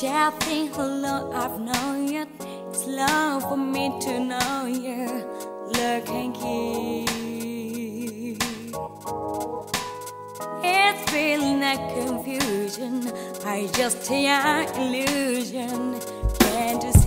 Child, how long I've known you. It's long for me to know you. Look and keep. It's feeling a confusion. I just hear illusion. Can't you see?